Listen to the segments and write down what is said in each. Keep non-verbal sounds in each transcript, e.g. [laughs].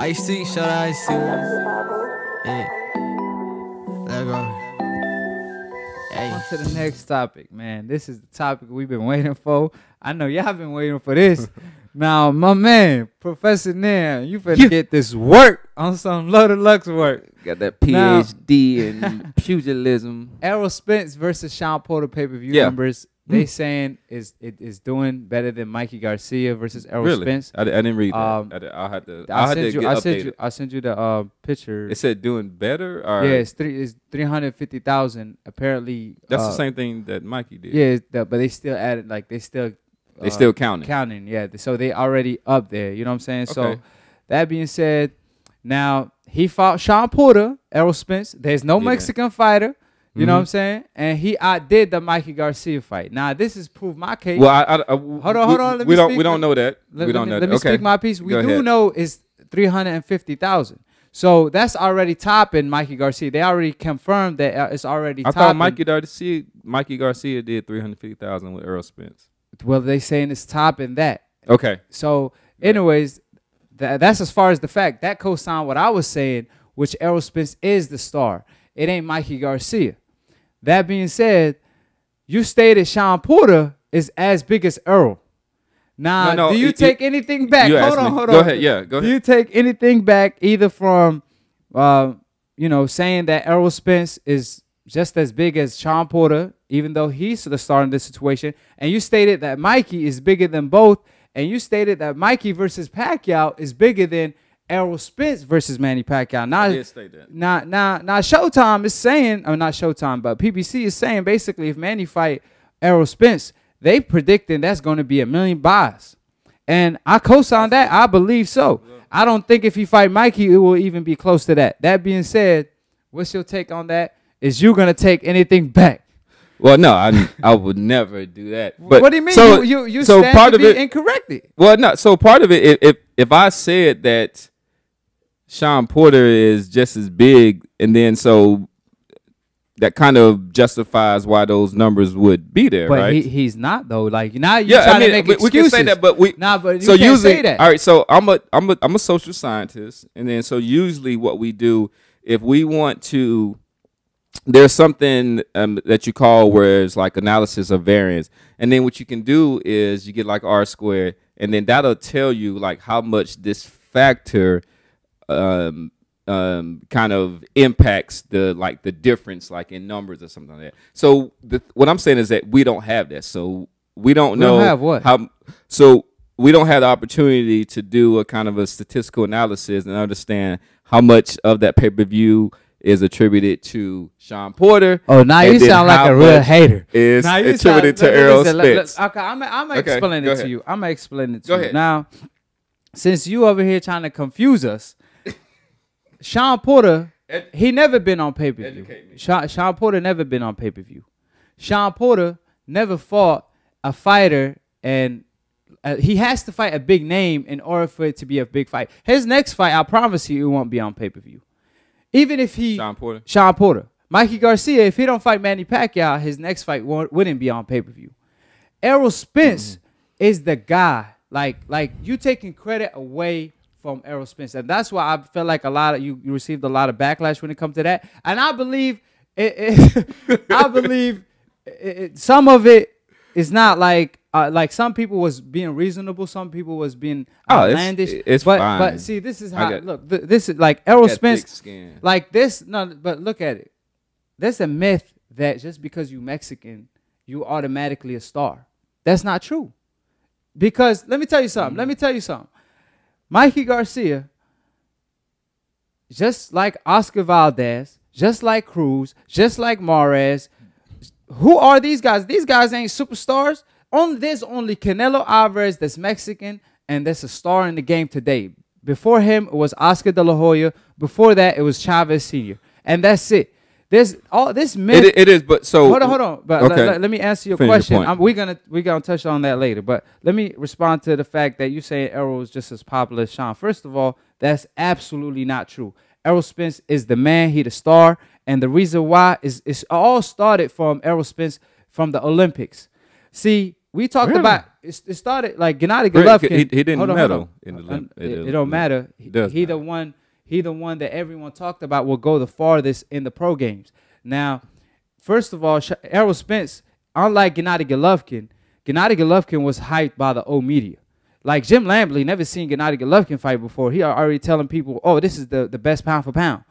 I see, shut I see. Yeah. Let go. Hey. On to the next topic, man. This is the topic we've been waiting for. I know y'all been waiting for this. [laughs] now, my man, Professor Nair, you finna get this work on some Loaded Lux work. Got that Now- PhD in [laughs] pugilism. Errol Spence versus Shawn Porter pay per view Yeah. numbers. They saying is it is doing better than Mikey Garcia versus Errol really? Spence. I, I didn't read that. Um, I, I'll have to. I I'll have to you. I sent you. I sent you the uh, picture. It said doing better, or yeah, it's three. It's three hundred fifty thousand. Apparently, that's uh, the same thing that Mikey did. Yeah, the- but they still added like they still they uh, still counting. counting. Yeah, so they already up there. You know what I'm saying? So that being said, now he fought Shawn Porter, Errol Spence. There's no Yeah. Mexican fighter. You know what. I'm saying? And he outdid the Mikey Garcia fight. Now this is prove my case. Well, I, I, I, Hold on, hold on, let we don't. We don't know that. let, we don't me, know. let that. me okay. speak my piece. We Go do ahead. know is three hundred and fifty thousand. So that's already topping Mikey Garcia. They already confirmed that uh, it's already. I topping. thought Mikey Garcia, Mikey Garcia did three hundred fifty thousand with Earl Spence. Well, they saying it's topping that. Okay. So, anyways, tha- that's as far as the fact that co-signed what I was saying, which Errol Spence is the star. It ain't Mikey Garcia. That being said, you stated Shawn Porter is as big as Earl. Now, No, no, do you you- take anything back? Hold on, me. hold Go on. ahead, yeah, go ahead. Do you take anything back either from, uh, you know, saying that Errol Spence is just as big as Shawn Porter, even though he's the star in this situation, and you stated that Mikey is bigger than both, and you stated that Mikey versus Pacquiao is bigger than Errol Spence versus Manny Pacquiao. Now, did state that. now, now, now, Showtime is saying, or not Showtime, but PBC is saying basically if Manny fight Errol Spence, they predicting that's going to be a million buys, and I co-sign that. I believe so. I don't think if he fight Mikey, it will even be close to that. That being said, what's your take on that? Is you gonna take anything back? Well, no, I I would never do that. But what do you mean? So, you you, you so stand part to of be it. incorrected. well, no. So part of it, if, if if I said that Shawn Porter is just as big, and then so that kind of justifies why those numbers would be there, But right? he, he's not though. Like now you yeah, trying I mean, to make we, we can say that, but we Nah, but you so can't usually, say that. all right. So I'm a I'm a I'm a social scientist, and then so usually what we do if we want to, there's something um, that you call where it's like analysis of variance, and then what you can do is you get like R squared, and then that'll tell you like how much this factor um um kind of impacts the like the difference like in numbers or something like that. So the, what I'm saying is that we don't have that. So we don't We don't have what? how so we don't have the opportunity to do a kind of a statistical analysis and understand how much of that pay-per-view is attributed to Shawn Porter. Oh, now you sound like a real hater. Is Now you attributed sound- to li- Errol listen, li- li- Spence. Okay, I'm I'm Okay, explaining go it to you. I'm explaining it to Go you. ahead. Now, since you over here trying to confuse us, Shawn Porter, Ed- he never been on pay per view. Shawn, Shawn Porter never been on pay per view. Shawn Porter never fought a fighter, and uh, he has to fight a big name in order for it to be a big fight. His next fight, I promise you, it won't be on pay per view. Even if he Shawn Porter. Shawn Porter. Mikey Garcia, if he don't fight Manny Pacquiao, his next fight won't, wouldn't be on pay per view. Errol Spence is the guy. Like, like you taking credit away from Errol Spence, and that's why I feel like a lot of you, you received a lot of backlash when it comes to that. And I believe it. it [laughs] I believe it, it- some of it is not like uh, like some people was being reasonable, some people was being Oh, it's- it's but fine. but see, this is how get- look. Th- this is like Errol Got Spence. Like this, no, but look at it. There's a myth that just because you Mexican, you automatically a star. That's not true. Because let me tell you something. Let me tell you something. Mikey Garcia, just like Oscar Valdez, just like Cruz, just like Mares, who are these guys? These guys ain't superstars. Only there's only Canelo Alvarez that's Mexican and that's a star in the game today. Before him, it was Oscar De La Hoya. Before that, it was Chavez Senior, and that's it. There's all this myth. It, it is, but so hold on, hold on. But okay. let, let- let me answer your Finish question. we're gonna we're gonna touch on that later. But let me respond to the fact that you say Errol is just as popular as Shawn. First of all, that's absolutely not true. Errol Spence is the man. He the star, and the reason why is it's all started from Errol Spence from the Olympics. See, we talked Really? about it, it started like Gennady Golovkin. he- he didn't on, medal on. in the Uh, lim- it, it don't matter. He, he the one. He the one that everyone talked about will go the farthest in the pro games. Now, first of all, Errol Spence, unlike Gennady Golovkin, Gennady Golovkin was hyped by the old media. Like Jim Lampley, never seen Gennady Golovkin fight before. He are already telling people, "Oh, this is the, the best pound for pound."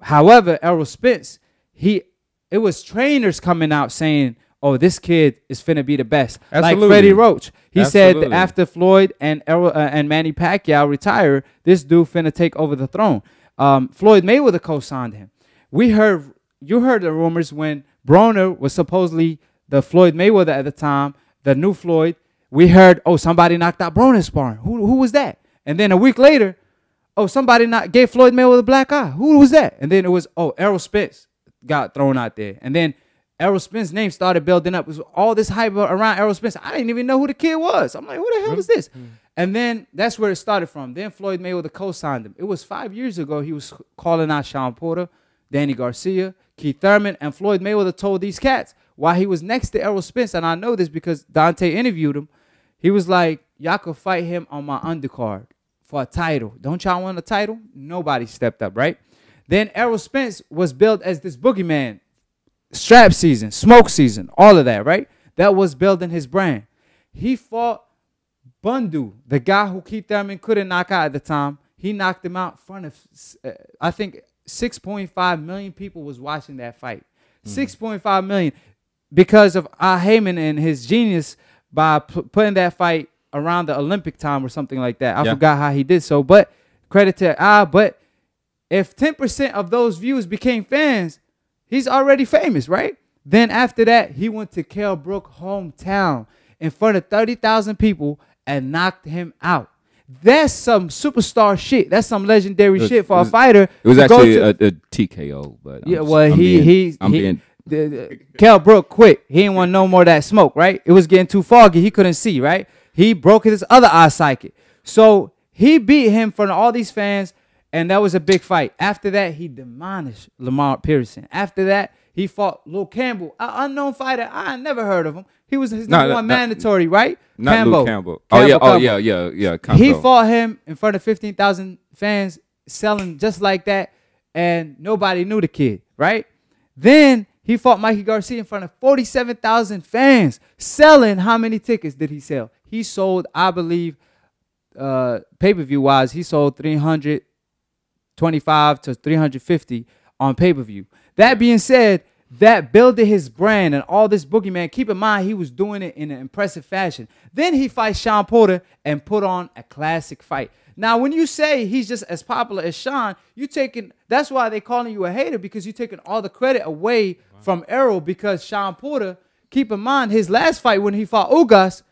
However, Errol Spence, he it was trainers coming out saying, "Oh, this kid is finna be the best." Absolutely. Like Freddie Roach, he said Absolutely. that after Floyd and uh, and Manny Pacquiao retire, this dude finna take over the throne. Um, Floyd Mayweather co-signed him. We heard you heard the rumors when Broner was supposedly the Floyd Mayweather at the time, the new Floyd. We heard, oh, somebody knocked out Broner sparring. Who who was that? And then a week later, oh, somebody not gave Floyd Mayweather a black eye. Who was that? And then it was, oh, Errol Spence got thrown out there. And then Errol Spence's name started building up. It was all this hype around Errol Spence. I didn't even know who the kid was. I'm like, who the hell is this? Mm-hmm. And then that's where it started from. Then Floyd Mayweather co-signed him. It was five years ago. He was calling out Shawn Porter, Danny Garcia, Keith Thurman, and Floyd Mayweather told these cats why he was next to Errol Spence, and I know this because Dante interviewed him. He was like, "Y'all could fight him on my undercard for a title. Don't y'all want a title?" Nobody stepped up, right? Then Errol Spence was billed as this boogeyman, strap season, smoke season, all of that, right? That was building his brand. He fought Bundu, the guy who Keith Thurman couldn't knock out at the time. He knocked him out in front of, uh, I think, 6.5 million people was watching that fight. 6.5 million because of Al Haymon and his genius by p- putting that fight around the Olympic time or something like that. I Yeah. forgot how he did so, but credit to Ah. But if 10% of those views became fans, he's already famous, right? Then after that, he went to Kell Brook hometown in front of 30,000 people and knocked him out. That's some superstar shit. That's some legendary was- shit for it a fighter. It was actually to- a, a TKO, but I'm yeah, well, I'm he being- he I'm he, being the, the, Kell Brook quit. He didn't want no more of that smoke, right? It was getting too foggy. He couldn't see, right? He broke his other eye socket. So he beat him in front of all these fans, and that was a big fight. After that, he demolished Lamont Peterson. After that, he fought Lil Campbell, an unknown fighter. I never heard of him. He was his number no, one no, mandatory, right? not Luke Campbell. Oh Campbell, yeah, oh Campbell. yeah, yeah, yeah. He fought him in front of 15,000 fans selling just like that, and nobody knew the kid, right? Then he fought Mikey Garcia in front of 47,000 fans selling how many tickets did he sell? He sold, I believe, uh, pay per view wise, he sold 325 to 350 on pay per view. That being said, that builded his brand and all this boogeyman. Keep in mind, he was doing it in an impressive fashion. Then he fights Shawn Porter and put on a classic fight. Now, when you say he's just as popular as Shawn, you taking that's why they calling you a hater because you're taking all the credit away from Errol because Shawn Porter. Keep in mind his last fight when he fought Ugas,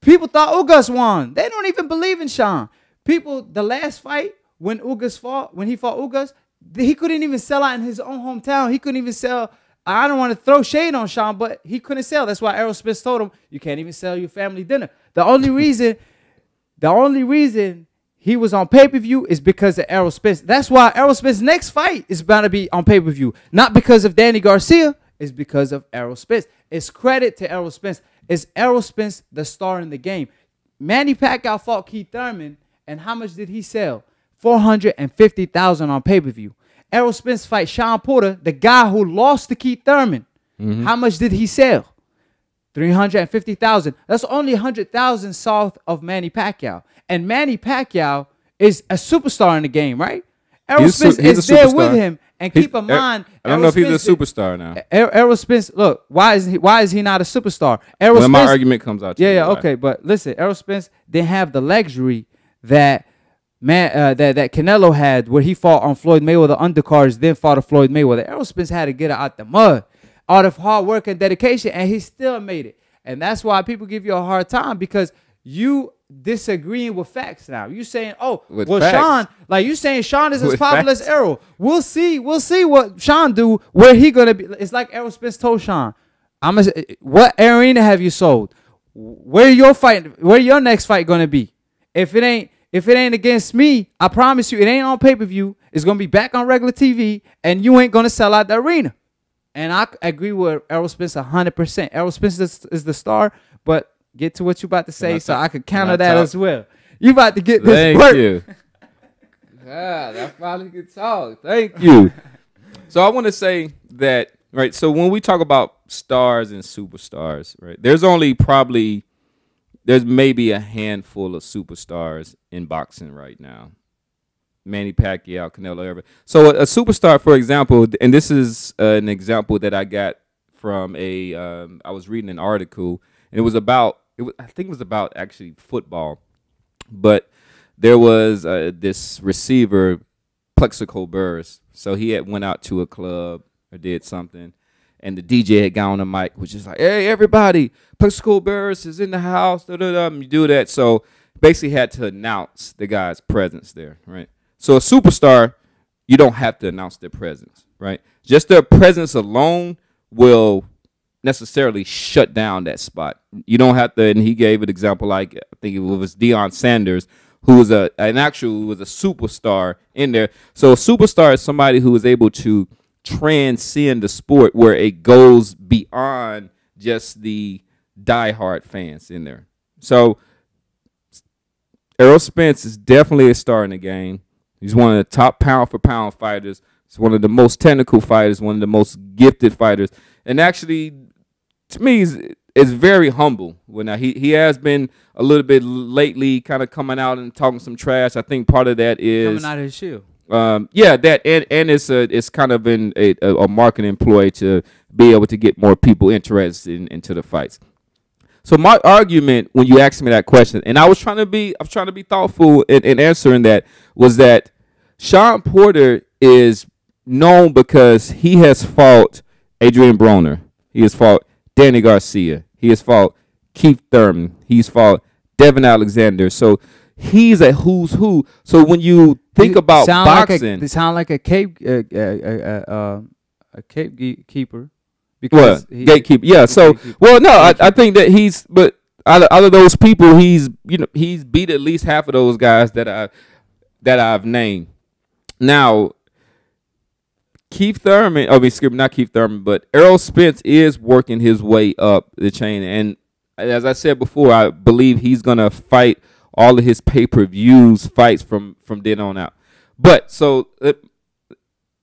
People thought Ugas won. They don't even believe in Shawn. People, the last fight when Ugas fought, when he fought Ugas, he couldn't even sell out in his own hometown. He couldn't even sell. I don't want to throw shade on Shawn, but he couldn't sell. That's why Errol Spence told him, "You can't even sell your family dinner." The only reason, the only reason he was on pay per view is because of Errol Spence. That's why Errol Spence's next fight is bound to be on pay per view, not because of Danny Garcia. It's because of Errol Spence. It's credit to Errol Spence. Is Errol Spence the star in the game? Manny Pacquiao fought Keith Thurman, and how much did he sell? Four hundred and fifty thousand on pay per view. Errol Spence fight Shawn Porter, the guy who lost to Keith Thurman. How much did he sell? 350,000. That's only 100,000 south of Manny Pacquiao. And Manny Pacquiao is a superstar in the game, right? Errol He's a su- Spence is there with him. And He's- keep in mind, I don't Errol know if he's a superstar now. Er- Errol Spence, look, why is he why is he not a superstar? Errol When my Spence, argument comes out, yeah, you, yeah, okay, but listen, Errol Spence didn't have the luxury that man uh, that that Canelo had, where he fought on Floyd Mayweather undercards, then fought a Floyd Mayweather. Errol Spence had to get it out the mud, out of hard work and dedication, and he still made it. And that's why people give you a hard time because you disagreeing with facts now. You saying, oh, With well, facts. Shawn, like you saying Shawn is as With popular as. Errol. We'll see. We'll see what Shawn do. Where he gonna be? It's like Errol Spence told Shawn. I'm a, what arena have you sold? Where your fight? Where your next fight gonna be? If it ain't if it ain't against me, I promise you, it ain't on pay per view. It's gonna be back on regular TV, and you ain't gonna sell out the arena. And I agree with Errol Spence hundred percent. Errol Spence is, is the star, but get to what you about to say, I so talk- I could can I counter that talk? as well. You about to get this Thank you. God, I finally can talk. Thank you. So I want to say that right. So when we talk about stars and superstars, right? There's only probably there's maybe a handful of superstars in boxing right now. Manny Pacquiao, Canelo Alvarez. So a, a superstar, for example, and this is uh, an example that I got from a. Um, I was reading an article, and it was about. It was, I think it was about actually football, but there was uh, this receiver, Plaxico Burress. So he had went out to a club or did something, and the DJ had got on the mic, which is like, "Hey, everybody, Plaxico Burress is in the house." Da, da, da. You do that, so basically had to announce the guy's presence there, right? So a superstar, you don't have to announce their presence, right? Just their presence alone will necessarily shut down that spot. You don't have to. And he gave an example like I think it was Deion Sanders, who was a an actual was a superstar in there. So a superstar is somebody who is able to transcend the sport where it goes beyond just the diehard fans in there. So Errol Spence is definitely a star in the game. He's one of the top pound for pound fighters. He's one of the most technical fighters, one of the most gifted fighters. And actually, to me, is is very humble. Well, now he he has been a little bit lately, kind of coming out and talking some trash. I think part of that is Coming out of his shoe. Um, yeah, that and and it's a it's kind of been a, a, marketing ploy to be able to get more people interested in, into the fights. So my argument when you asked me that question, and I was trying to be I was trying to be thoughtful in, in answering that, was that Shawn Porter is known because he has fought Adrian Broner, he has fought Danny Garcia, he has fought Keith Thurman, he's fought Devon Alexander. So he's a who's who. So when you think You about sound boxing, like a, they sound like a cape, uh, uh, uh, a cape keeper. What he- gatekeeper? Yeah. So, gatekeeper. well, no, I, I think that he's, but out of, out of those people, he's you know he's beat at least half of those guys that I that I've named. Now, Keith Thurman, oh, excuse me, not Keith Thurman, but Errol Spence is working his way up the chain, and as I said before, I believe he's gonna fight all of his pay per views fights from from then on out. But so. Uh,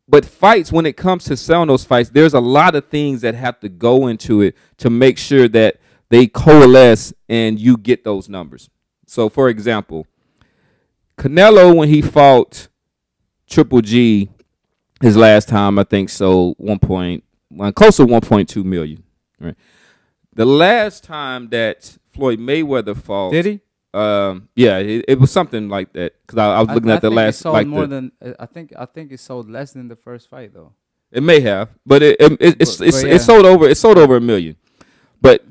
but fights when it comes to selling those fights there's a lot of things that have to go into it to make sure that they coalesce and you get those numbers so for example canelo when he fought triple g his last time i think sold 1 point close to 1.2 million right the last time that floyd mayweather fought Did he? Um yeah it, it was something like that because I, I was looking I, at the think it last sold like more the, than I think. I think it sold less than the first fight though. It may have, but it, it, it it's But- it's but it sold over it sold over a million. But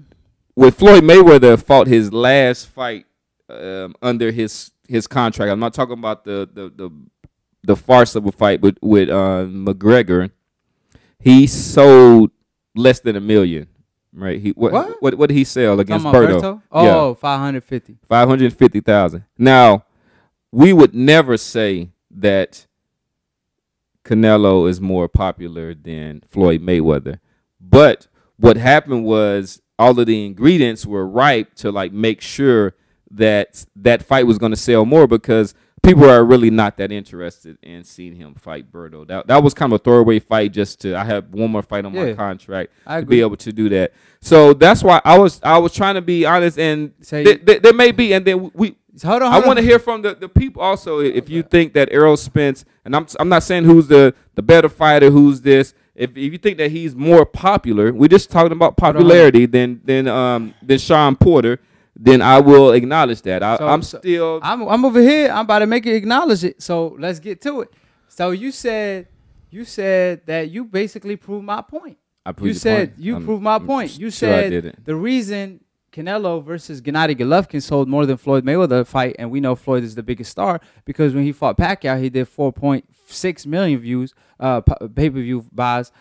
with Floyd Mayweather fought his last fight um, under his his contract, I'm not talking about the the the, the farce of a fight with with uh, McGregor. He sold less than a million. Right? He what What? what, what did he sell against Berto? Berto? Oh, 550. Five hundred fifty thousand. Now, we would never say that Canelo is more popular than Floyd Mayweather, but what happened was all of the ingredients were ripe to like make sure that that fight was going to sell more because people are really not that interested in seeing him fight Berto. That that was kind of a throwaway fight just to I have one more fight on my contract I to be able to do that. So that's why I was I was trying to be honest and Say- th- th- there may be and then we Hold on. I want to hear from the, the people also. If you think that Errol Spence, and I'm I'm not saying who's the, the better fighter, who's this. If, if you think that he's more popular, we're just talking about popularity than than um than Shawn Porter. Then I will acknowledge that. I, So- I'm so- still I'm I'm over here. I'm about to make it acknowledge it. So let's get to it. So you said you said that you basically proved my point. I proved You said point. you I'm- proved my I'm point. You sure said the reason Canelo versus Gennady Golovkin sold more than Floyd Mayweather fight, and we know Floyd is the biggest star because when he fought Pacquiao, he did 4.6 million views, uh, pay per view buys,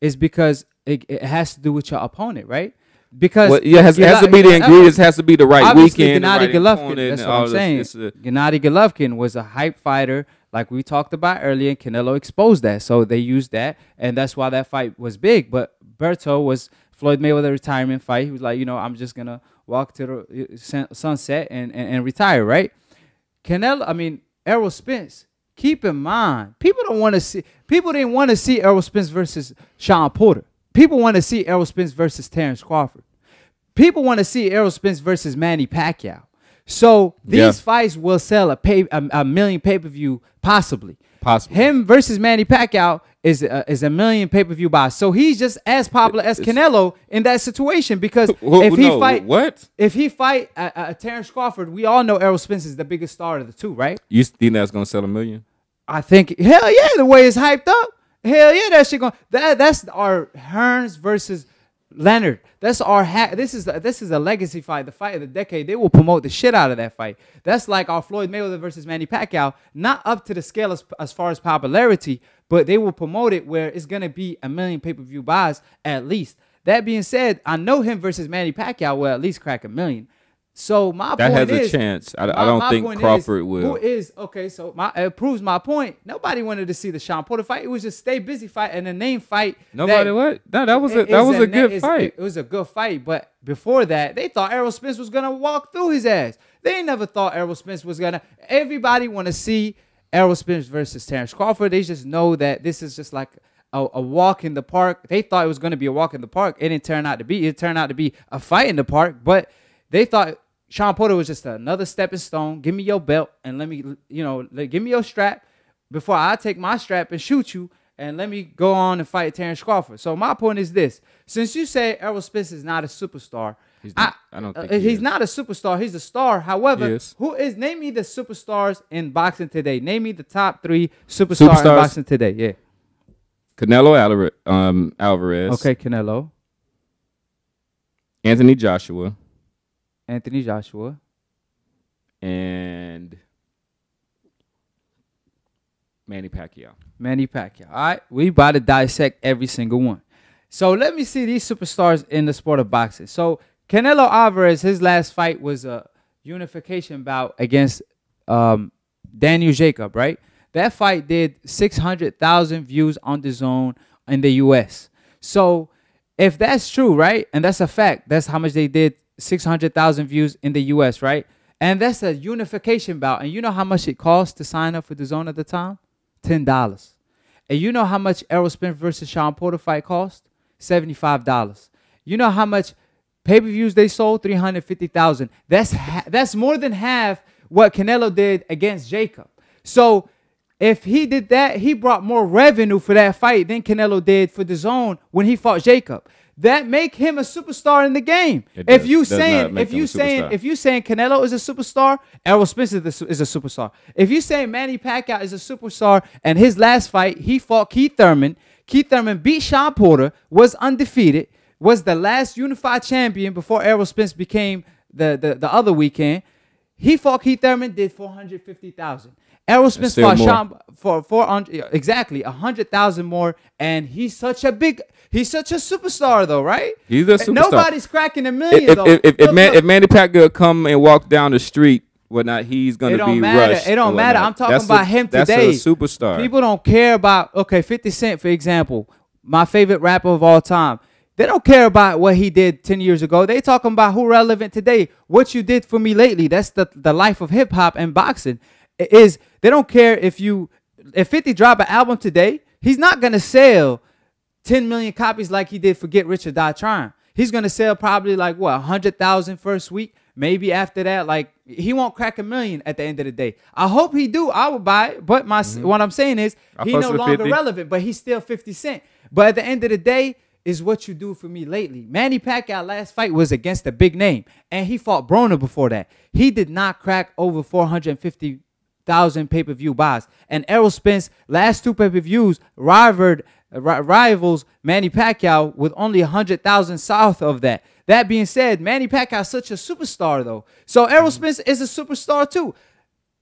is because it, it has to do with your opponent, right? Because Well, yeah, it has, has to be the ingredients. Has to be the right weekend. Gennady right Golovkin. That's what I'm this- saying. a- Gennady Golovkin was a hype fighter, like we talked about earlier, and Canelo exposed that. So they used that, and that's why that fight was big. But Berto was Floyd Mayweather retirement fight. He was like, you know, I'm just gonna walk to the uh, sun- sunset and, and, and retire, right? Canelo, I mean, Errol Spence. Keep in mind, people don't want to see. People didn't want to see Errol Spence versus Shawn Porter. People want to see Errol Spence versus Terence Crawford. People want to see Errol Spence versus Manny Pacquiao. So these Yeah. fights will sell a pay a, a million pay per view possibly. Possibly. Him versus Manny Pacquiao is a, is a million pay per view buys. So he's just as popular as Canelo in that situation because [laughs] if he no, fight what? if he fight uh, uh, Terence Crawford, we all know Errol Spence is the biggest star of the two, right? You think that's gonna sell a million? I think hell yeah, the way it's hyped up. Hell yeah, that shit going. That that's our Hearns versus Leonard. That's our ha- this is this is a legacy fight, the fight of the decade. They will promote the shit out of that fight. That's like our Floyd Mayweather versus Manny Pacquiao. Not up to the scale as, as far as popularity, but they will promote it where it's gonna be a million pay per view buys at least. That being said, I know him versus Manny Pacquiao will at least crack a million. So my That point has a chance. I- I don't think Crawford is, will. Who is okay? So my it proves my point. Nobody wanted to see the Shawn Porter fight. It was just stay busy fight and a name fight. Nobody that- what? No, that was a that is was a na- good fight. It, it was a good fight, but before that, they thought Errol Spence was gonna walk through his ass. They never thought Errol Spence was gonna. Everybody want to see Errol Spence versus Terence Crawford. They just know that this is just like. A, a walk in the park. They thought it was going to be a walk in the park. It didn't turn out to be. It turned out to be a fight in the park. But they thought Shawn Porter was just another stepping stone. Give me your belt and let me, you know, let- give me your strap before I take my strap and shoot you and let me go on and fight Terence Crawford. So my point is this: since you say Errol Spence is not a superstar, He's not- I don't think uh, he he's is. not a superstar. He's a star. However, Yes. who is name me the superstars in boxing today? Name me the top three superstars, in boxing today. Yeah. Canelo Alvarez, um, Alvarez, Okay, Canelo, Anthony Joshua, Anthony Joshua, and Manny Pacquiao. Manny Pacquiao. All right, we about to dissect every single one. So let me see these superstars in the sport of boxing. So Canelo Alvarez, his last fight was a unification bout against um, Daniel Jacob, right? That fight did 600,000 views on DAZN in the US. So if that's true, right? And that's a fact, that's how much they did 600,000 views in the US, right? And that's a unification bout. And you know how much it cost to sign up for DAZN at the time? $10. And you know how much Spence versus Shawn Porter fight cost? $75. You know how much pay-per-views they sold? 350,000. That's ha- that's more than half what Canelo did against Jacob. So if he did that, he brought more revenue for that fight than Canelo did for DAZN when he fought Jacob. That make him a superstar in the game. It if does- you does saying if you saying if you saying Canelo is a superstar, Errol Spence is, is a superstar. If you saying Manny Pacquiao is a superstar, and his last fight he fought Keith Thurman, Keith Thurman beat Shawn Porter, was undefeated, was the last unified champion before Errol Spence became the the, the other weekend. He fought Keith Thurman, did four hundred fifty thousand. Still fought more. Shawn for four hundred exactly a hundred thousand more, and he's such a big. He's such a superstar, though, right? He's a superstar. Nobody's cracking a million, If though. if, if, if, Look, Man, look. if Manny Pacquiao come and walk down the street, whatnot, he's gonna It don't be matter. rushed. It don't matter. I'm talking That's about a- him that's a superstar. People don't care about okay, 50 Cent, for example, my favorite rapper of all time. They don't care about what he did 10 years ago. They talking about who relevant today. What you did for me lately. That's the, the life of hip hop and boxing. Is they don't care if you if 50 drop an album today, he's not gonna sell 10 million copies like he did for Get Rich or Die Trying. He's gonna sell probably like what 100,000 first week. Maybe after that, like he won't crack a million at the end of the day. I hope he do. I would buy it. But my mm-hmm. what I'm saying is I he no longer 50. relevant, but he's still 50 Cent. But at the end of the day, is what you do for me lately. Manny Pacquiao last fight was against a big name, and he fought Broner before that. He did not crack over 450,000 pay-per-view buys. And Errol Spence last two pay-per-views rivaled ri- rivals Manny Pacquiao with only 100,000 south of that. That being said, Manny Pacquiao is such a superstar though. So Errol Spence is a superstar too.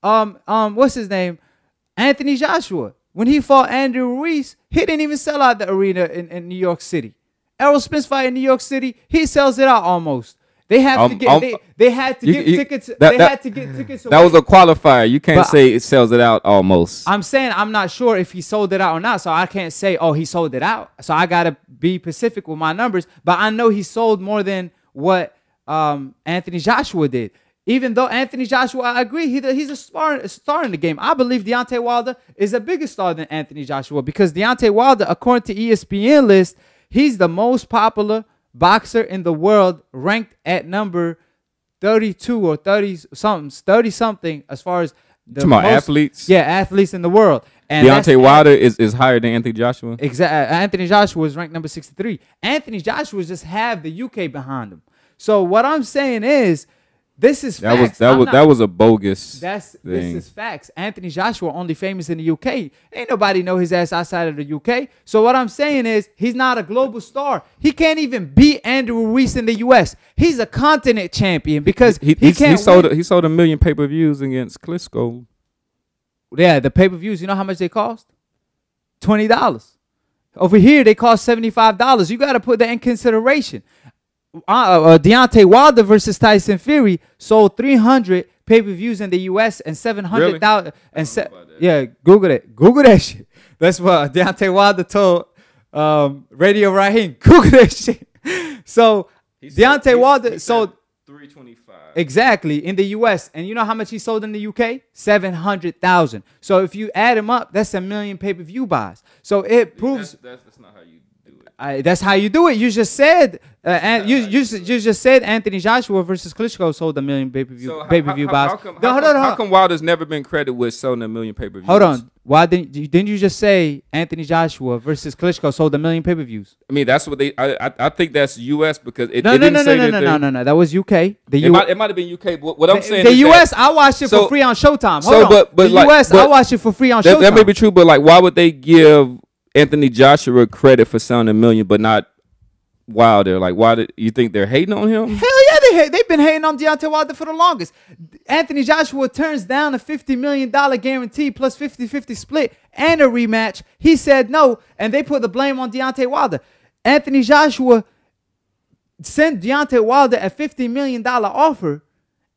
Um um what's his name? Anthony Joshua. When he fought Andrew Ruiz, he didn't even sell out the arena in, in New York City. Errol Spence fight in New York City, he sells it out almost. They have Um, to get. um, they, they had to you- get you- tickets. that- they that- had to get tickets. That was a qualifier. You can't But- say it sells it out almost. I'm saying I'm not sure if he sold it out or not, so I can't say, oh, he sold it out. So I gotta be specific with my numbers, but I know he sold more than what um, Anthony Joshua did. Even though Anthony Joshua, I agree, he, he's a star, a star in the game. I believe Deontay Wilder is a bigger star than Anthony Joshua because Deontay Wilder, according to ESPN list, he's the most popular boxer in the world, ranked at number 32 or 30 something, 30 something as far as the about athletes? Yeah, athletes in the world. And Deontay Wilder is, is higher than Anthony Joshua. Exactly. Uh, Anthony Joshua is ranked number 63. Anthony Joshua just have the UK behind him. So what I'm saying is, this is That facts. was that I'm was not- that was a bogus. That's thing. this is facts. Anthony Joshua only famous in the UK. Ain't nobody know his ass outside of the UK. So what I'm saying is he's not a global star. He can't even beat Andrew Ruiz in the US. He's a continent champion because he, he, he, can't he sold win. a, he sold a million pay per views against Klitschko. Yeah, the pay per views. You know how much they cost? Twenty dollars. Over here, they cost seventy five dollars. You got to put that in consideration. Uh, uh, Deontay Wilder versus Tyson Fury sold three hundred pay per views in the U.S. and seven hundred thousand. And se- yeah, Google it. Google that [laughs] shit. That's what Deontay Wilder told um, Radio Raheem. [laughs] Google that shit. So Deontay Wilder sold three twenty five. Exactly in the U.S. And you know how much he sold in the U.K. Seven hundred thousand. So if you add them up, that's a million pay per view buys. So it proves that's, that's not how you do it. I, that's how you do it. You just said, uh, and you you, you just said Anthony Joshua versus Klitschko sold a million pay per view So pay per view buys. How come, No, how come- how come Wilder's never been credited with selling a million pay per views? Hold on. Why didn't you, didn't you just say Anthony Joshua versus Klitschko sold a million pay per views? I mean, that's what they. I I, I think that's U.S. because it, No, it no, didn't no, say no, no, no, no, no, no. That was UK. The It U. might, it might have been UK. But what I'm saying the is that- U.S. I watched it So- for free on Showtime. Hold so, on. but- but the like- U.S. I watched it for free on that, Showtime. that may be true, but like, why would they give Anthony Joshua credit for selling a million, but not Wilder? Like, why did you think they're hating on him? Hell yeah, they hate, they've been hating on Deontay Wilder for the longest. Anthony Joshua turns down a $50 million guarantee plus 50-50 split and a rematch. He said no, and they put the blame on Deontay Wilder. Anthony Joshua sent Deontay Wilder a $50 million offer,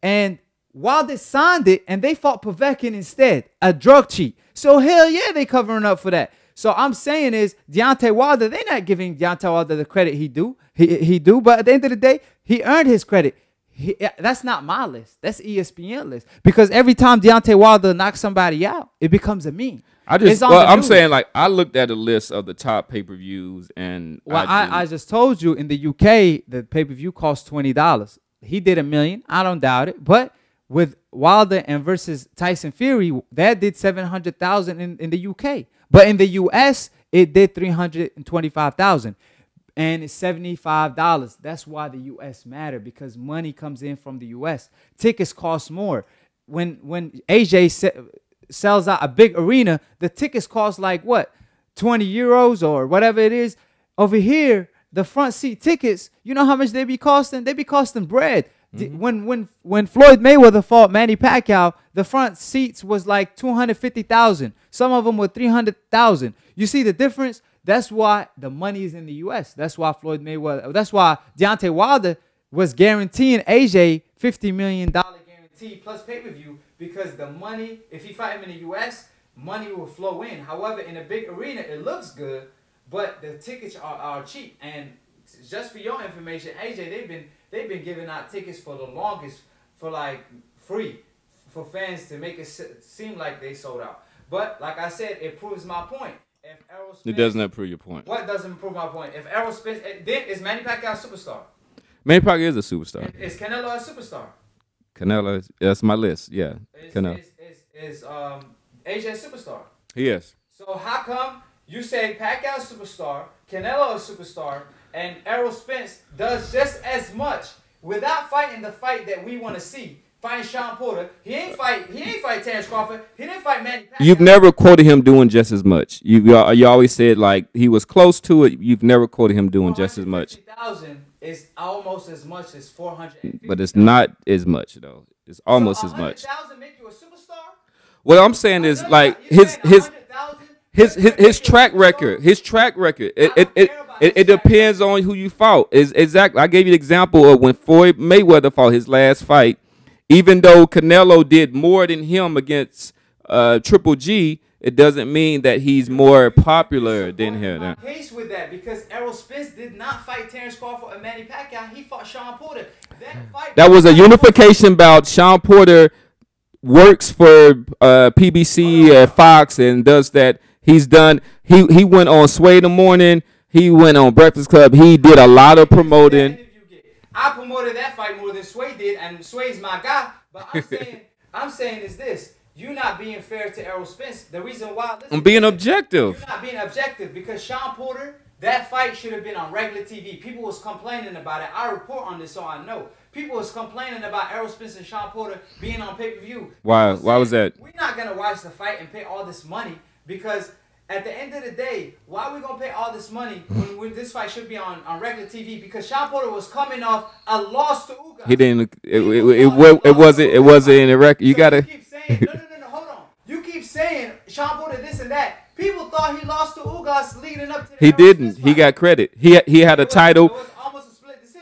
and Wilder signed it, and they fought Povetkin instead, a drug cheat. So hell yeah, they covering up for that. So I'm saying is Deontay Wilder, they're not giving Deontay Wilder the credit he do. He he do, but at the end of the day, he earned his credit. He, uh, that's not my list. That's ESPN list. Because every time Deontay Wilder knocks somebody out, it becomes a meme. I just, well, I'm news. saying like I looked at a list of the top pay per views, and Well, I, I, I just told you in the UK the pay per view costs twenty dollars. He did a million. I don't doubt it. But with Wilder and versus Tyson Fury, that did seven hundred thousand in, in the UK. But in the US, it did three hundred and it's seventy five dollars. That's why the US matter because money comes in from the US. Tickets cost more. When when AJ se- sells out a big arena, the tickets cost like what? 20 euros or whatever it is. Over here, the front seat tickets, you know how much they be costing? They be costing bread. D- mm-hmm. When when when Floyd Mayweather fought Manny Pacquiao, the front seats was like 250,000. Some of them were 300,000. You see the difference? That's why the money is in the US. That's why Floyd Mayweather, that's why Deontay Wilder was guaranteeing AJ 50 million dollar guarantee plus pay-per-view because the money, if he fight him in the US, money will flow in. However, in a big arena, it looks good, but the tickets are, are cheap. And just for your information, AJ, they've been they've been giving out tickets for the longest for like free for fans to make it seem like they sold out. But like I said, it proves my point. If Errol it does not prove your point. What doesn't prove my point? If Errol Spence, eh, then is Manny Pacquiao a superstar? Manny Pacquiao is a superstar. Is Canelo a superstar? Canelo, is- that's my list. Yeah, Is, Canelo. is, is, is um, AJ a superstar? He is. So how come you say Pacquiao superstar, Canelo a superstar, and Errol Spence does just as much without fighting the fight that we want to see? Fighting Shawn Porter, he ain't fight. He ain't fight Terence Crawford. He didn't fight Manny Pacquiao. You've never quoted him doing just as much. You you, always said like he was close to it. You've never quoted him doing just as much. Thousand is almost as much as four hundred. But it's not as much though. It's almost as much. Make you a superstar. What I'm saying is like his his his his his track record, his track record. It it it, It, it depends on who you fought. Is exactly. I gave you the example of when Floyd Mayweather fought his last fight. Even though Canelo did more than him against uh, Triple G, it doesn't mean that he's more popular than him. My case with that because Errol Spence did not fight Terence Crawford and Manny Pacquiao. He fought Shawn Porter. That [sighs] fight. That was a unification bout. Shawn Porter works for uh, PBC, uh, Fox, and does that. He's done. He he went on Sway in the morning. He went on Breakfast Club. He did a lot of promoting. I promoted that fight more than Sway did, and Sway's my guy. But I'm [laughs] saying, I'm saying is this: you're not being fair to Errol Spence. The reason why listen, I'm being objective. You're not being objective because Shawn Porter, that fight should have been on regular TV. People was complaining about it. I report on this, so I know. People was complaining about Errol Spence and Shawn Porter being on pay per view. Why? Why was that? We're not gonna watch the fight and pay all this money because at the end of the day, why are we gonna pay all this money when, when this fight should be on, on regular TV? Because Shawn Porter was coming off a loss to Ugas. He didn't. It, it, it, it, it wasn't. It wasn't in the record. You So gotta. You keep saying, no, no, no, no, hold on. You keep saying Shawn Porter this and that. People thought he lost to Ugas leading up to the He didn't. He got credit. He had, he had a title. It was a.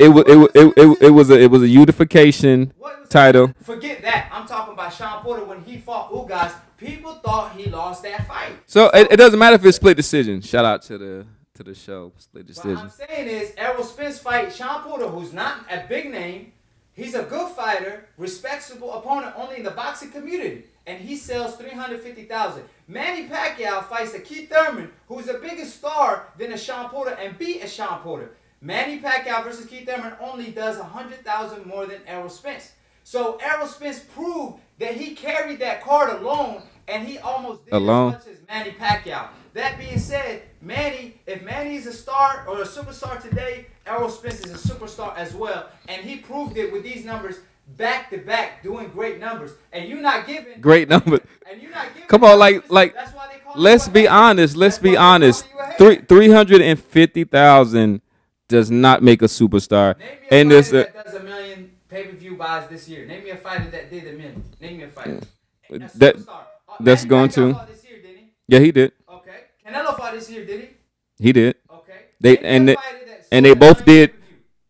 It was it was it, a it, it was a it was a unification was title. Forget that. I'm talking about Shawn Porter when he fought Ugas. People thought he lost that fight. So it, it doesn't matter if it's split decision. Shout out to the to the show split decision. What. I'm saying is Errol Spence fight Shawn Porter, who's not a big name. He's a good fighter, respectable opponent only in the boxing community, and he sells three hundred fifty thousand. Manny Pacquiao fights a Keith Thurman, who's a bigger star than a Shawn Porter, and beat a Shawn Porter. Manny Pacquiao versus Keith Thurman only does a hundred thousand more than Errol Spence. So Errol Spence proved that he carried that card alone, and he almost did Alone? as much as Manny Pacquiao. That being said, Manny, if Manny is a star or a superstar today, Errol Spence is a superstar as well, and he proved it with these numbers back to back, doing great numbers. And you're not giving Great numbers. And you're not giving. Come on, like- like, why they call Let's be honest. Let's That's be why they call honest. you a hater. Three three hundred and fifty thousand does not make a superstar. Name me a And fighter this uh, that does a million pay-per-view buys this year. Name me a fighter that did a million. Name me a fighter. A That- superstar. That's going to- year, he? yeah, he did. Okay. Canelo fought this year, did he? He did. Okay. They- and they- and they both did-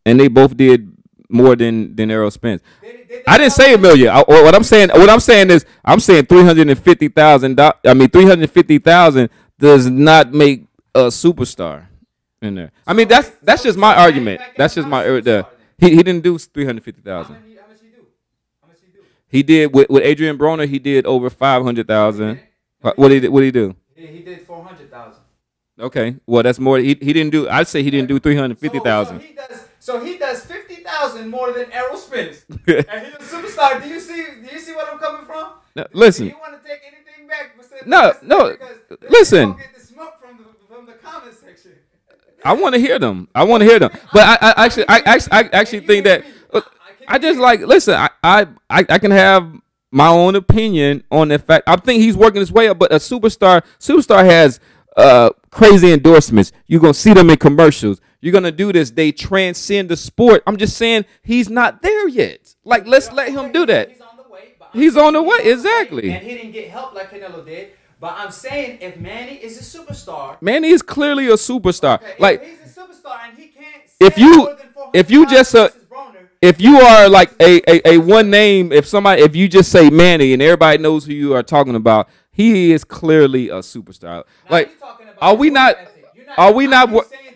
And they both did more than than Errol Spence. Did it- did they I didn't say a million. I, what I'm saying, what I'm saying is, I'm saying three hundred and fifty thousand. I mean, three hundred fifty thousand does not make a superstar in there. I mean, that's that's just my argument. That's just my. Uh, he he didn't do three hundred fifty thousand. many, how much he do? How much he did with, with Adrian Broner. He did over five hundred thousand. What did he what did he do? He, he did four hundred thousand. Okay, well that's more. He, he didn't do. I'd say he didn't do three hundred fifty So, thousand. he does. So he does fifty thousand more than Errol Spence, [laughs] and he's a superstar. Do you see? Do you see what I'm coming from? No, listen. Do you want to take anything back? No, no, because listen. Get the smoke from the from the comment section. I want to hear them. I want to hear them. But I, I actually, I actually, I actually think that. Uh, I just like listen. I, I, I can have my own opinion on the fact. I think he's working his way up, but a superstar, superstar has uh crazy endorsements. You're gonna see them in commercials. You're gonna do this. They transcend the sport. I'm just saying he's not there yet. Like let's let him do that. He's on the way. He's on the way, exactly. And he didn't get help like Canelo did. But I'm saying if Manny is a superstar, Manny is clearly a superstar. okay, Like if he's a superstar and he can't, If you- more than if you just, uh, versus Broner, if you are like a, a, a one name, if somebody, if you just say Manny and everybody knows who you are talking about, he is clearly a superstar. now Like, you're talking about are we work not- You're we not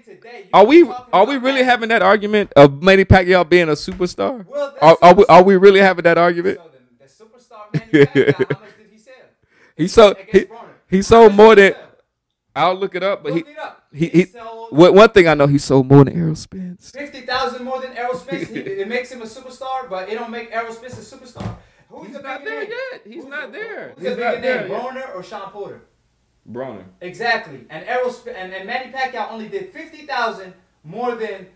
today, are we are we really that. having that argument of Manny Pacquiao being a superstar? Well, Are, are we are we really having that argument? So the, the superstar Manny Pacquiao, how much did he sell? [laughs] He sold he, he sold more than? I'll look it up, but he Look it up. he, he sold one one thing I know he sold more than Errol Spence. fifty thousand more than Errol Spence. He- it makes him a superstar, but it don't make Errol Spence a superstar. Who's He's the not bigger there name? yet. He's Who's not the- there. Who's He's the bigger there name, yet. Broner or Shawn Porter? Broner. Exactly. And Errol Sp- and, and Manny Pacquiao only did fifty thousand more than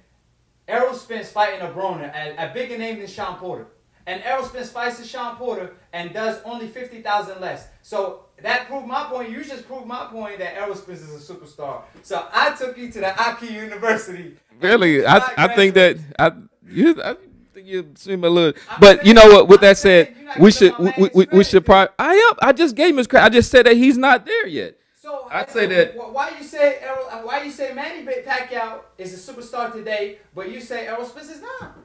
Errol Spence fighting a Broner, a, a bigger name than Shawn Porter. And Errol Spence fights a Shawn Porter and does only fifty thousand less. So that proved my point. You just proved my point that Errol Spence is a superstar. So I took you to the Aki University. Really, I I think that I you I think you seem a little, but you know what? With that said, we should we, we, we should probably. I am. I just gave him his credit. I just said that he's not there yet. So I say that Why you say Errol? uh, Why you say Manny Pacquiao is a superstar today, but you say Errol Spence is not?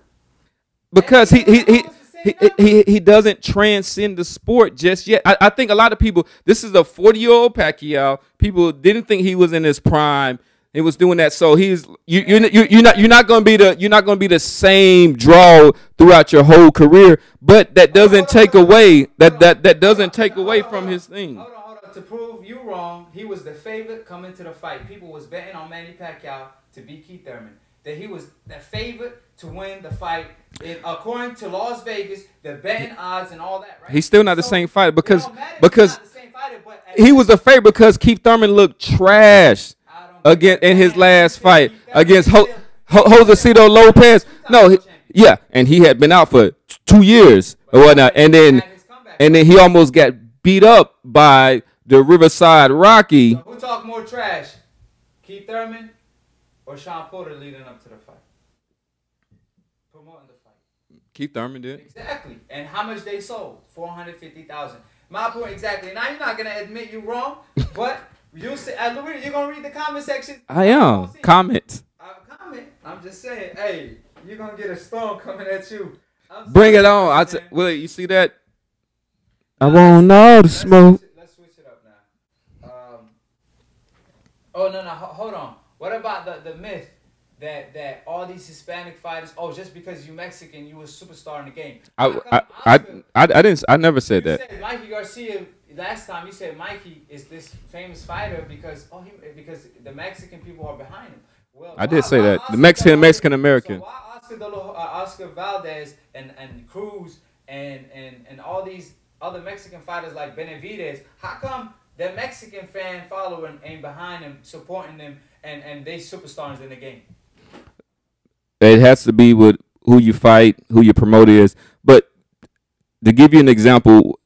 because he he he. He, he, he doesn't transcend the sport just yet. I, I think a lot of people. This is a forty year old Pacquiao. People didn't think he was in his prime. He was doing that, so he's you you you you're not you're not going to be the you're not going to be the same draw throughout your whole career. But that doesn't take away that that that doesn't take away from his thing. Hold on, hold on. To prove you wrong, he was the favorite coming to the fight. People was betting on Manny Pacquiao to beat Keith Thurman. That he was the favorite to win the fight. And according to Las Vegas, the betting odds and all that, right? He's still not the same fighter because don't matter if because the same fighter, but he was a favorite because Keith Thurman looked trash again in his last fight against Ho- Ho- Josecito Lopez. No, he, yeah, and he had been out for two years or whatnot, and then and then he almost got beat up by the Riverside Rocky. So who talk more trash, Keith Thurman or Shawn Porter leading up to the fight? Promoting the fight. Keith Thurman did. Exactly. And how much they sold? 450,000. My point exactly. Now you're not gonna admit you're wrong, but you say uh, Louis, you're gonna read the comment section. I am. Comment. Uh, comment. I'm just saying, hey, you're gonna get a storm coming at you. I'm Bring sorry, it on. I man. t- Willie, you see that? I want all the Let's smoke. switch it- Let's switch it up now. Um, oh no no ho- hold on. What about the, the myth that that all these Hispanic fighters? Oh, just because you Mexican, you a superstar in the game. I, How I, I, I, I didn't. I never said you that. said Mikey Garcia last time. You said Mikey is this famous fighter because oh he, because the Mexican people are behind him. Well, I did why- say why that. The Mexican- Mexican American. So why Oscar De La, uh, Oscar Valdez and and Cruz and and and all these other Mexican fighters like Benavidez? How come the Mexican fan following ain't behind them, supporting them, and and they superstars in the game? It has to be with who you fight, who your promoter is. But to give you an example,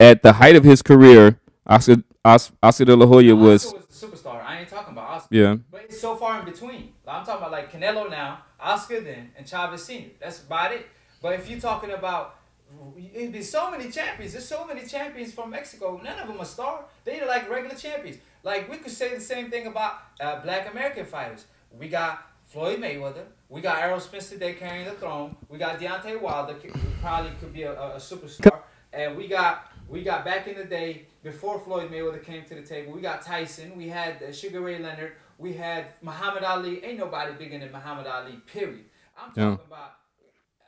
at the height of his career, Oscar Os- Oscar De La Hoya was Oscar was a superstar. I ain't talking about Oscar. yeah. But it's so far in between. I'm talking about like Canelo now, Oscar then, and Chavez Senior. That's about it. But if you're talking about, it'd be so many champions. There's so many champions from Mexico. None of them are star. They're like regular champions. Like we could say the same thing about uh, Black American fighters. We got Floyd Mayweather. We got Errol Spence today carrying the throne. We got Deontay Wilder, probably could be a, a superstar. And we got we got back in the day before Floyd Mayweather came to the table. We got Tyson. We had uh, Sugar Ray Leonard. We had Muhammad Ali. Ain't nobody bigger than Muhammad Ali. Period. I'm talking Yeah. about.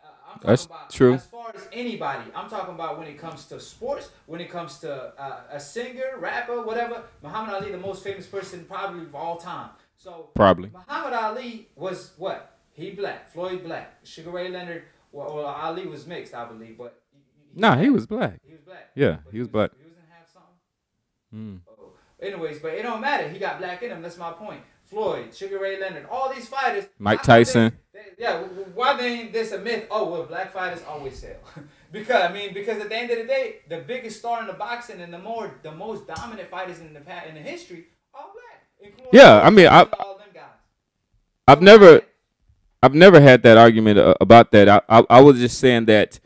Uh, I'm talking That's about true. as far as anybody. I'm talking about when it comes to sports, when it comes to uh, a singer, rapper, whatever. Muhammad Ali, the most famous person probably of all time. So Probably. Muhammad Ali was what? He black. Floyd black. Sugar Ray Leonard. Well, Ali was mixed, I believe, but Nah, he was black. he was black. Yeah, he was black. He was in half something. Mm. Oh. Anyways, but it don't matter. He got black in him. That's my point. Floyd, Sugar Ray Leonard, all these fighters. Mike Tyson. they- yeah, why they ain't this a myth? Oh, well, black fighters always sell. [laughs] because I mean, because at the end of the day, the biggest star in the boxing and the more, the most dominant fighters in the past, in the history are black. including Yeah, I mean, I- all them guys. I've never, I've never had that argument about that. I, I, I was just saying that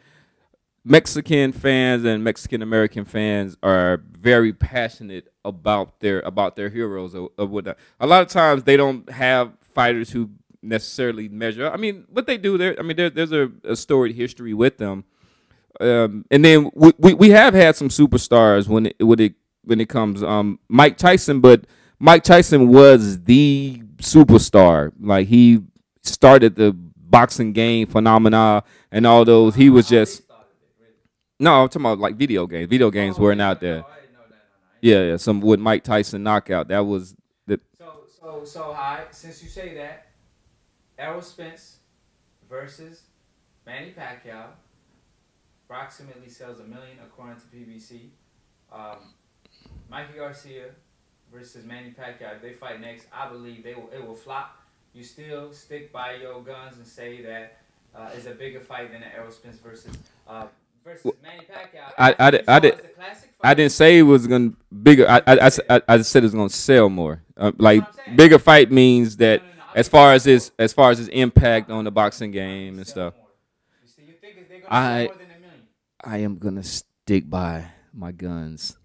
Mexican fans and Mexican American fans are very passionate about their about their heroes or, or whatnot. A lot of times they don't have fighters who necessarily measure. I mean, what they do there. I mean, there, there's a, a storied history with them. Um, and then we, we we have had some superstars when it when it when it comes um Mike Tyson, but Mike Tyson was the superstar. Like he started the boxing game phenomena and all those. He was just no. I'm talking about like video games. Video games weren't out there. Oh, I didn't know that. No, no. Yeah, yeah. Some with Mike Tyson knockout. That was the So, so, so, all right. Since you say that, Errol Spence versus Manny Pacquiao approximately sells a million according to PBC. Um, Mikey Garcia versus Manny Pacquiao. If they fight next, I believe they will. It will flop. You still stick by your guns and say that uh, it's a bigger fight than the Errol Spence versus uh, versus Manny Pacquiao. I- I did I didn't I didn't say it was gonna bigger. I I, I, I- I said it's gonna sell more. Uh, like what I'm saying. bigger fight means that No, no, no, as far as his as far as his impact on the boxing game and stuff. see, you think they're gonna I- sell more than a million? I am gonna stick by my guns.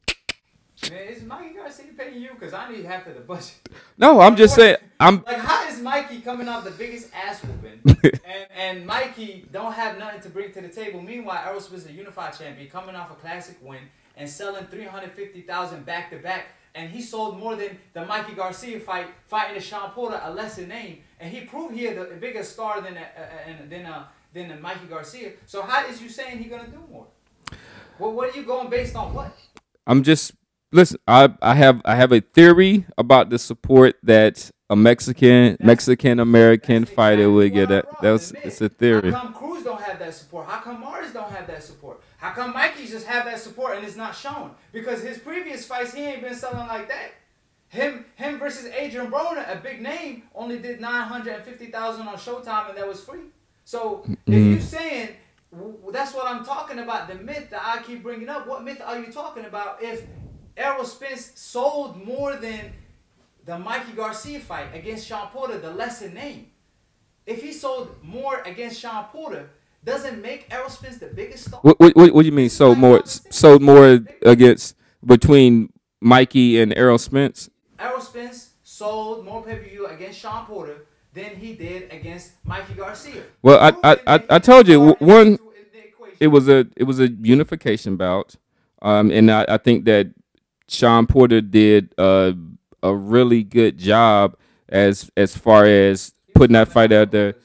Man, is Mikey Garcia paying you? Because I need half of the budget. No, I'm just saying. I'm Like, how is Mikey coming off the biggest ass whooping, [laughs] and and Mikey don't have nothing to bring to the table? Meanwhile, Errol Spence is a unified champion, coming off a classic win and selling three hundred fifty thousand back to back, and he sold more than the Mikey Garcia fight, fighting the Shawn Porter, a lesser name, and he proved he had a bigger star than uh, uh, than uh, than the Mikey Garcia. So how is you saying he gonna do more? Well, what are you going based on? What? I'm just listen. I I have I have a theory about the support that a Mexican Mexican American fighter would get. That that's it's a theory. How come Cruz don't have that support? How come Mars don't have that support? How come Mikey's just have that support and it's not shown? Because his previous fights, he ain't been selling like that. Him, him versus Adrian Broner, a big name, only did nine hundred and fifty thousand on Showtime, and that was free. So if Mm-hmm. you saying that's what I'm talking about, the myth that I keep bringing up, what myth are you talking about? If Errol Spence sold more than the Mikey Garcia fight against Shawn Porter, the lesser name. If he sold more against Shawn Porter, doesn't make Errol Spence the biggest star. What what what, do you mean? Sold more sold more against between Mikey and Errol Spence? Errol Spence sold more pay per view against Shawn Porter than he did against Mikey Garcia. Well, I- I- I- I told you, one- into the equation. It was a it was a unification bout, um, and I, I think that Shawn Porter did uh, a really good job as as far as putting that fight out there.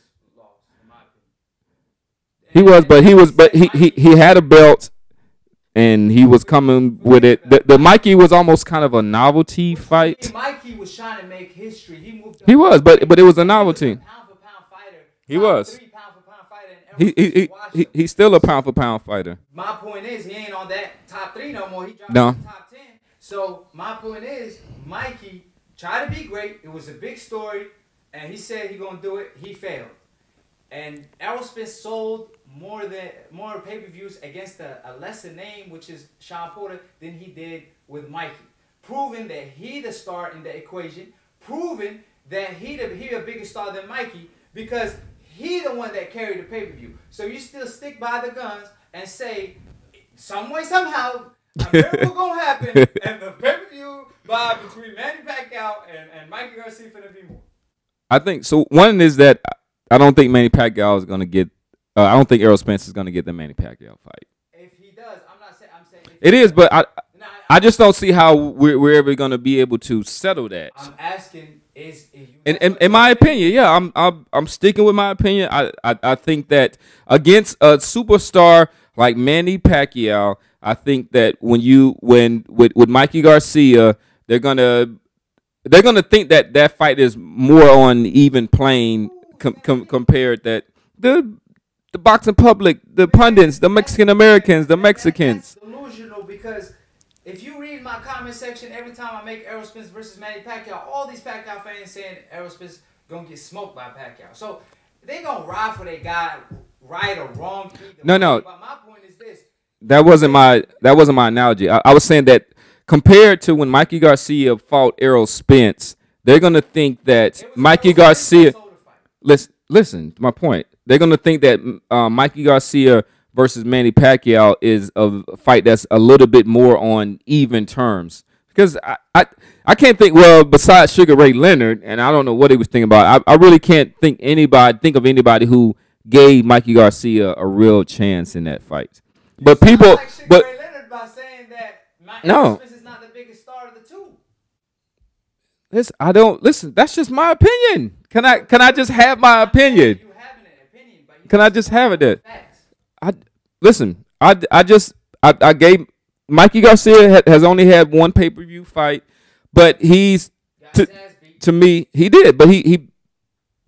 He was, but he was, but he he, he had a belt, and he was coming with it. The, the Mikey was almost kind of a novelty fight. Mikey was trying to make history. He moved. He was, but but it was a novelty. pound for pound fighter. He was. Three pound for pound fighter. and He he, he, he he's still a pound for pound fighter. My point is, he ain't on that top three no more. He dropped No. top. So my point is, Mikey tried to be great. It was a big story, and he said he gonna do it. He failed. And Spence sold more than more pay per views against a, a lesser name, which is Shawn Porter, than he did with Mikey, proving that he the star in the equation, proving that he the he a bigger star than Mikey because he the one that carried the pay per view. So you still stick by the guns and say, some way somehow. A miracle gonna happen, and the pay per view by between Manny Pacquiao and, and Mikey Garcia finna be more. I think so. One is that I don't think Manny Pacquiao is going to get. Uh, I don't think Errol Spence is going to get the Manny Pacquiao fight. If he does, I'm not saying. I'm saying if It is, does. but I Nah, I just don't see how we're, we're ever going to be able to settle that. I'm asking is if you. In, in, in my opinion, yeah, I'm, I'm I'm sticking with my opinion. I, I I think that against a superstar like Manny Pacquiao, I think that when you when with with Mikey Garcia, they're gonna they're gonna think that that fight is more on even plane com, com, compared that the the boxing public, the pundits, the Mexican Americans, the Mexicans. Delusional because if you read my comment section every time I make Errol Spence versus Manny Pacquiao, all these Pacquiao fans saying Errol Spence gonna get smoked by Pacquiao. So they gonna ride for their guy, right or wrong. No, way. no. But my point is this: That wasn't my that wasn't my analogy. I, I was saying that compared to when Mikey Garcia fought Errol Spence, they're gonna think that Mikey Garcia. Listen, listen to my point. They're gonna think that uh, Mikey Garcia versus Manny Pacquiao is a fight that's a little bit more on even terms. Because I, I, I can't think well besides Sugar Ray Leonard, and I don't know what he was thinking about. I, I really can't think anybody think of anybody who gave Mikey Garcia a real chance in that fight. But You people, like but Ray Leonard by saying that my No. Spence is not the biggest star of the two. listen, I don't listen. That's just my opinion. Can I can I just have my opinion? You having an opinion, but Can I just have it facts. I listen. I, I just I, I gave Mikey Garcia ha, has only had one pay per view fight, but he's to, his ass beat. to me he did, but he he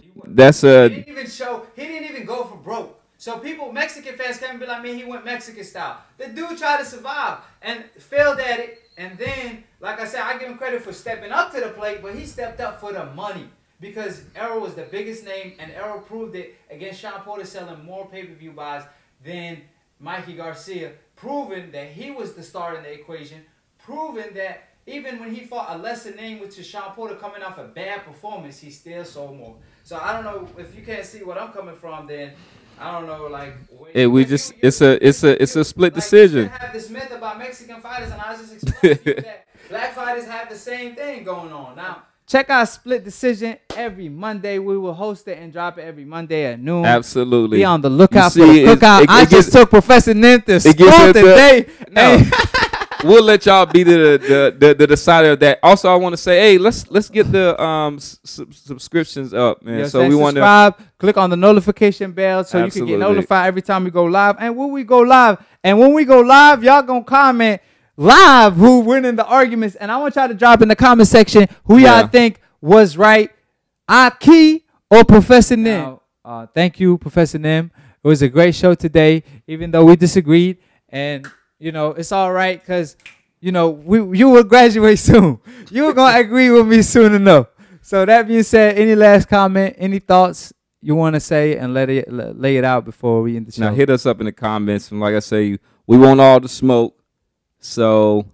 He that's He uh didn't even show. He didn't even go for broke. So people, Mexican fans, can't be like me. He went Mexican style. The dude tried to survive and failed at it. And then, like I said, I give him credit for stepping up to the plate, but he stepped up for the money because Errol was the biggest name, and Errol proved it against Shawn Porter, selling more pay-per-view buys than Mikey Garcia, proving that he was the star in the equation, proving that even when he fought a lesser name, which is Shawn Porter, coming off a bad performance, he still sold more. So I don't know if you can't see what I'm coming from. Then I don't know, like. Hey, we because just- it's a- it's a- it's a split like, decision. Have this myth about Mexican fighters, and I was just [laughs] explaining that Black fighters have the same thing going on. Now, check out Split Decision every Monday. We will host it and drop it every Monday at noon. Absolutely. Be on the lookout You for the see, cookout. it- I it just gets- took Professor Nim to it school today. No. [laughs] Hey. we'll let y'all be the the, the the decider of that. Also, I want to say, hey, let's let's get the um s- sub- subscriptions up, man. You know so what I'm we want to. subscribe, click on the notification bell so you can get notified every time we go live. And when we go live, and when we go live, y'all gonna comment live who winning the arguments. And I want y'all to drop in the comment section who Yeah. y'all think was right, Aki or Professor Nim. uh, thank you, Professor Nim. It was a great show today, even though we disagreed. And you know, it's all right because you know we you will graduate [laughs] soon. You're gonna agree with me soon enough. So that being said, any last comment, any thoughts you want to say, and let it lay it out before we end the show. Now hit us up in the comments, and like I say, we want all the smoke. So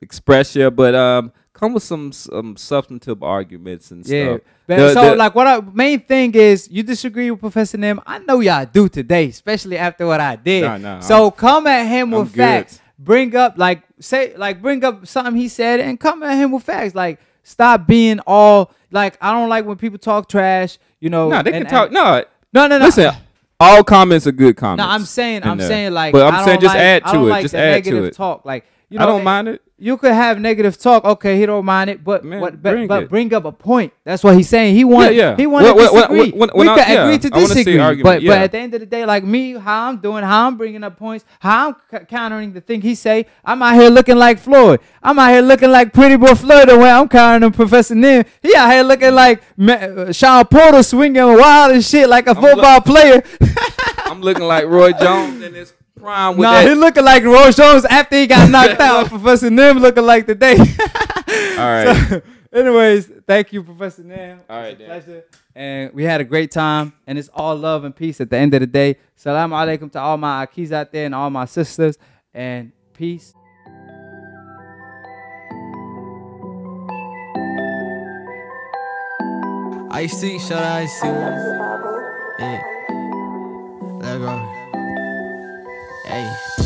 express your, but um, come with some some substantive arguments and Yeah. stuff. The- so the- like what I main thing is you disagree with Professor Nim. I know y'all do today, especially after what I did. Nah, nah, so come at him I'm with good. facts. Bring up like say like bring up something he said and come at him with facts. Like stop being all like I don't like when people talk trash. You know. No, they and- can talk. and- No, no, no, no. listen. All comments are good comments. No, I'm saying, I'm there. saying like, but I'm I saying just like- add to it. like just the add negative to it. talk. Like, you I don't mind it. You could have negative talk. Okay, he don't mind it, but Man, what, but, bring but it. bring up a point. That's what he's saying. He wanted, Yeah, yeah. he wanted Well, to well, disagree. when- when we I- could yeah, agree to I wanna see disagree, argument, but but at the end of the day, like me, how I'm doing, how I'm bringing up points, how I'm c- countering the thing he say. I'm out here looking like Floyd. I'm out here looking like Pretty Boy Floyd. The way I'm countering Professor Nim, he out here looking like Ma- uh, Shawn Porter swinging wild and shit like a look- football player. I'm looking like Roy [laughs] Jones in his prime with Nah, that. he looking like Roy Jones after he got knocked [laughs] out. Professor Nim looking like today. [laughs] All right. So, anyways, thank you, Professor Nim. All right, It's a Dan. pleasure. And we had a great time, and it's all love and peace at the end of the day. Salam alaikum to all my Akis out there and all my sisters, and peace. I see, shut I see. Yeah. Let go. Hey.